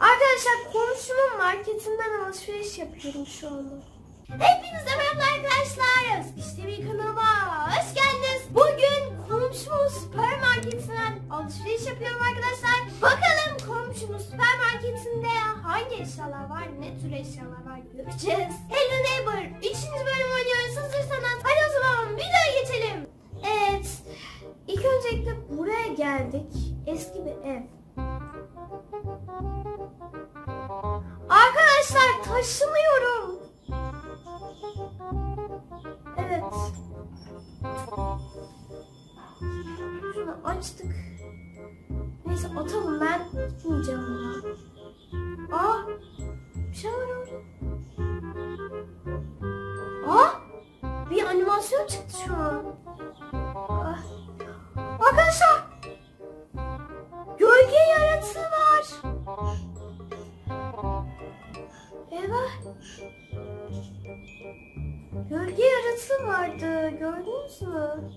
Arkadaşlar komşumun marketinden alışveriş yapıyorum şu anda. Hepinize merhaba arkadaşlar. İşte bir kanalıma hoş geldiniz. Bugün komşumun süpermarketinden alışveriş yapıyorum arkadaşlar. Bakalım komşumun süpermarketinde hangi eşyalar var, ne tür eşyalar var göreceğiz. Hello Neighbor 3. bölüm oynuyoruz. Hazırsanız hadi o zaman videoya geçelim. Evet. İlk öncelikle buraya geldik. Arkadaşlar taşınıyorum. Evet. Şunu açtık. Neyse atalım ben gitmeyeceğim buna. Aa bir şey var orada. Aa bir animasyon çıktı şu an. Yaratığı vardı. Gördünüz mü?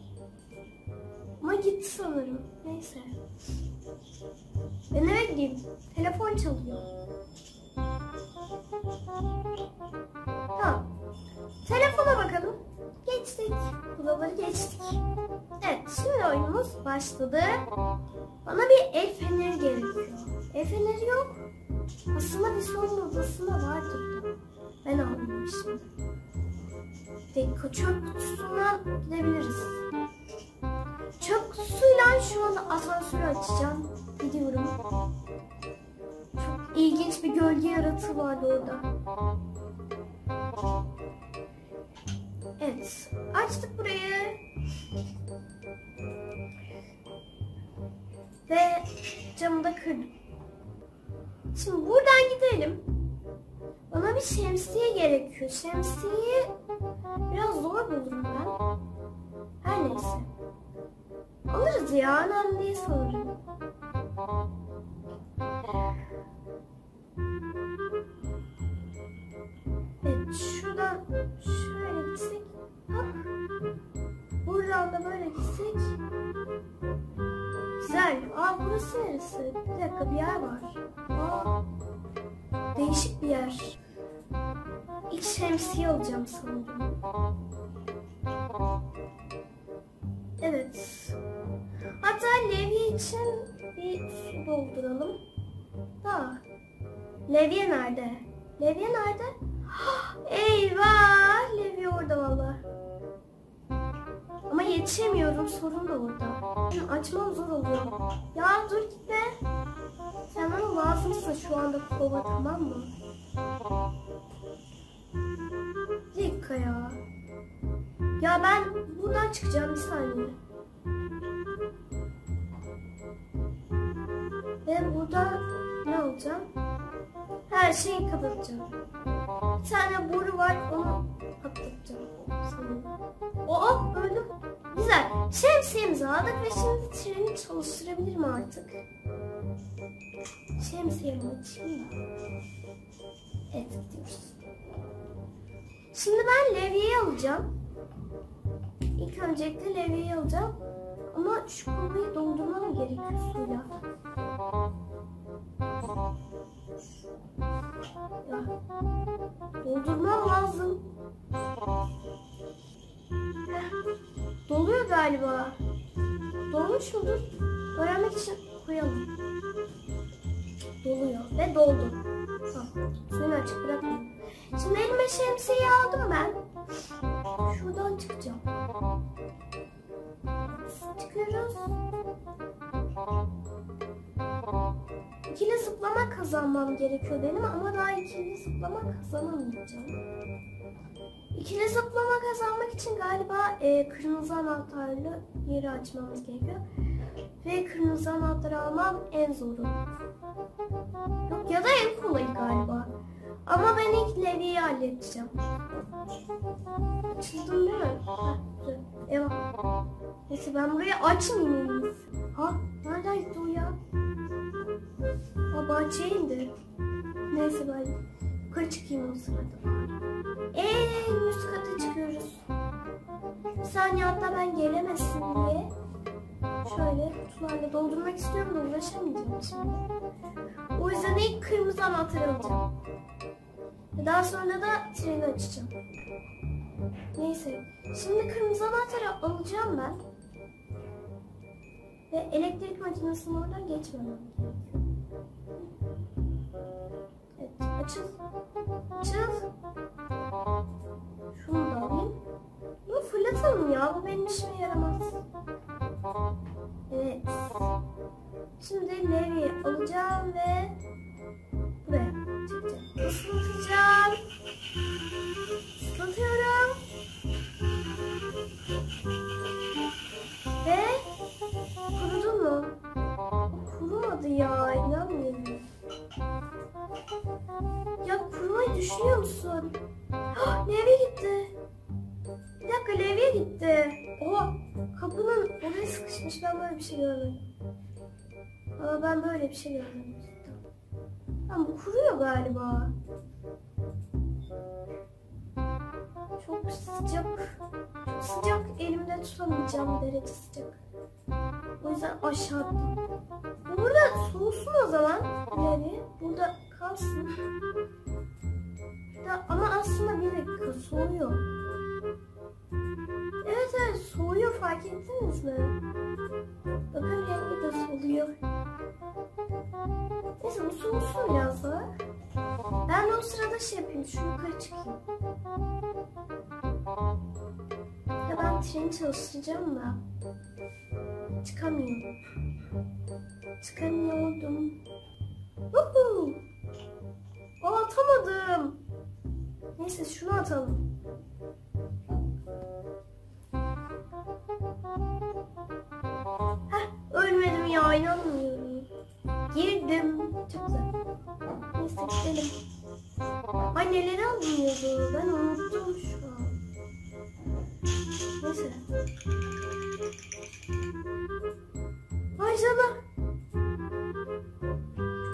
Ama gitti sanırım. Neyse. Ben eve gideyim. Telefon çalıyor. Tamam. Telefona bakalım. Geçtik. Buraları geçtik. Evet şimdi oyunumuz başladı. Bana bir el feneri gerekiyor. El feneri yok. Aslında bir son odasında vardı. Ben almamışım. Dakika çöp kutusundan gidebiliriz. Çöp kutusuyla şu anda asansörü açacağım. Gidiyorum. Çok ilginç bir gölge yaratığı vardı orada. Evet. Açtık burayı. Ve camı da kırdım. Şimdi buradan gidelim. Bana bir şemsiye gerekiyor. Şemsiyeyi biraz zor bulurum ben. Her neyse. Alırız ya. Önemli değil sanırım. Evet şuradan şöyle gitsek. Hop. Buradan da böyle gitsek. Güzel. Aa burası neresi? Bir dakika bir yer var. Aa değişik bir yer. İlk şemsiye alacağım sanırım. Evet. Hatta levye için bir su dolduralım. Da. Levye nerede? Levye nerede? Eyvah! Levye orada valla. Ama yetişemiyorum. Sorun da orada. Açmam zor oluyor. Ya dur gitme. Sen bana lazımsa şu anda kova tamam mı? Dakika ya. Ya ben buradan çıkacağım bir saniye. Ve burada ne olacağım? Her şeyi kapatacağım. Bir tane boru var onu patlatacağım. Sanırım. Oo öldüm. Güzel. Şemsiyemizi aldık ve şimdi treni çalıştırabilirim artık. Şemsiyemi açayım da. Evet gidiyoruz. Şimdi ben levyeyi alacağım. İlk öncelikle levyeyi alacağım. Ama şu kovayı doldurmam gerekiyor suyla. Ya, doldurmam lazım. Doluyor galiba. Dolmuş mudur? Öğrenmek için koyalım. Doluyor ve doldu. Tamam. Suyunu açık bırakmayayım. Şimdi elime şemsiyeyi aldım ben. Şuradan çıkacağım. Çıkıyoruz. İkili zıplama kazanmam gerekiyor benim ama daha ikili zıplama kazanamayacağım. İkili zıplama kazanmak için galiba e, kırmızı anahtarlı yeri açmamız gerekiyor. Ve kırmızı anahtarı almam en zoru. Yok ya da en kolayı galiba. Ama ben ilk levyeyi halledeceğim. Açıldım değil mi? Eyvah. Neyse ben burayı açmayayım. Ha nereden gitti o ya? Ha bahçeye indi. Neyse ben yukarı çıkayım o sırada. En üst kata çıkıyoruz. Bir saniye hatta ben gelemesin diye şöyle kutularla doldurmak istiyorum da uğraşamayacağım şimdi. O yüzden ilk kırmızı anahtarı alacağım. Daha sonra da treni açacağım. Neyse. Şimdi kırmızı anahtarı alacağım ben. Ve elektrik makinesinin oradan geçmemem. Evet, açıl. Açıl. Şunu da alayım. Bunu fırlatalım ya. Bu benim işime yaramaz. Evet. Şimdi levyeyi alacağım ve bir şey görmedim. Ama ben böyle bir şey görmedim. Ama bu kuruyor galiba. Çok sıcak. Çok sıcak. Elimde tutamayacağım derece sıcak. O yüzden aşağı Burada soğusun o zaman. Yani burada kalsın. Ya, ama aslında bir dakika soğuyor. Evet evet soğuyor fark ettiniz mi? Soluyor. Neyse bu soğusun biraz daha. Ben de o sırada şey yapayım şu yukarı çıkayım. Ya ben treni çalıştıracağım da. Çıkamıyorum. Çıkamıyordum. Woohoo! Aa atamadım. Neyse şunu atalım. Ya inanmıyorum. Girdim. Çok güzel. Neyse gidelim. Ay neleri almıyordu? Ben unuttum şu an. Neyse. Ay canım.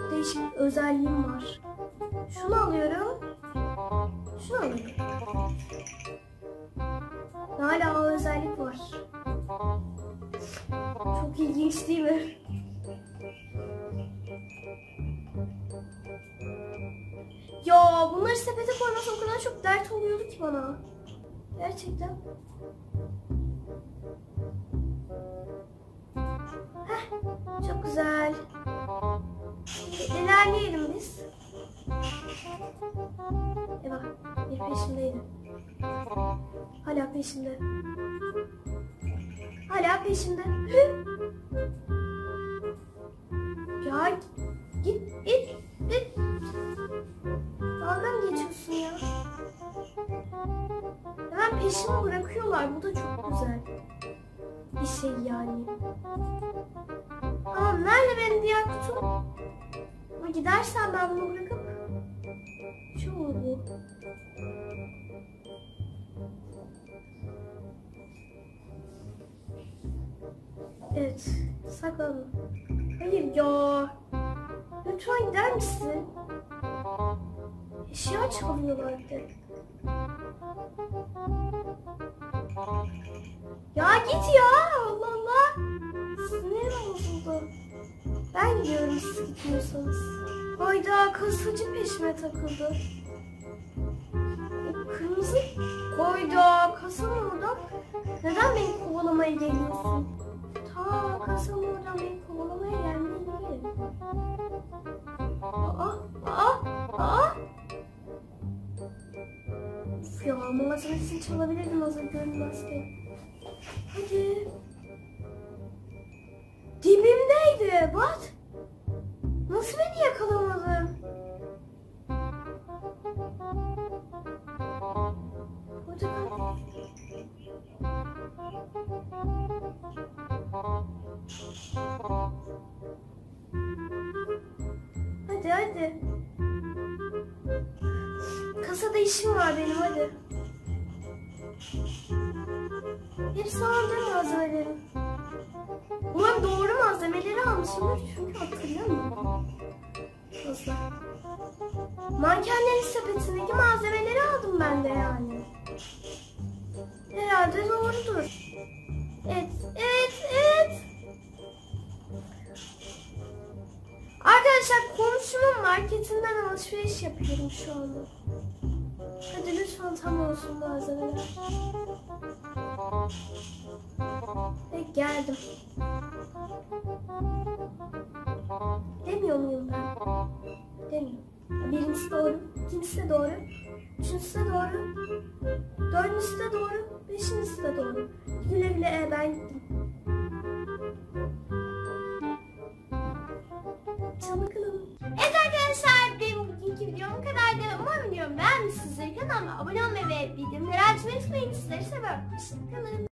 Çok değişik bir özelliğim var. Şunu alıyorum. Şunu alıyorum. Hala o özellik ilginç değil mi? Ya bunları sepete koyması o kadar çok dert oluyordu ki bana. Gerçekten. Heh, çok güzel. Şimdi ilerleyelim biz. Eyvah, bir peşimdeydi. Hala peşimde. Hala peşimde. Ya git, git, git. Dalga geçiyorsun ya? Hemen peşimi bırakıyorlar. Bu da çok güzel. Bir şey yani. Ama nerede benim diğer kutum? Ama gidersen ben bunu bırakıp şu bu? Evet, saklanma. Hayır ya. Lütfen gider misin? Eşya çalıyorlardı. Ya git ya Allah Allah. Sinirim bozuldu. Ben gidiyorum siz gitmiyorsanız. Hayda kasacı peşime takıldı. O kırmızı. Hayda kasam oradan. Neden beni kovalamaya geliyorsun? Ta kasam oradan beni kovalamaya gelmeye değil. Aa, aa, aa. Ya malzemesini çalabilirdim hazır görünmezken. Hadi. İşim var benim hadi. Hepsi orada malzemelerim. Umarım doğru malzemeleri almışımdır çünkü hatırlamıyorum. Fazla. Mankenlerin sepetindeki malzemeleri aldım ben de yani. Herhalde doğrudur. Evet, evet, evet. Arkadaşlar komşumun marketinden alışveriş yapıyorum şu anda. Hadi lütfen olsun malzemeler. Ve geldim. Demiyor muyum ben? Demiyorum. Birincisi doğru, ikincisi de doğru, üçüncüsü de doğru, dördüncüsü de doğru, beşincisi de doğru. Güle güle e, ben gittim. Bakalım. Evet arkadaşlar benim bugünkü videom bu kadardı. Umarım videomu beğenmişsinizdir. Kanalıma abone olmayı ve bildirimleri açmayı unutmayın. Sizleri seviyorum. Hoşçakalın.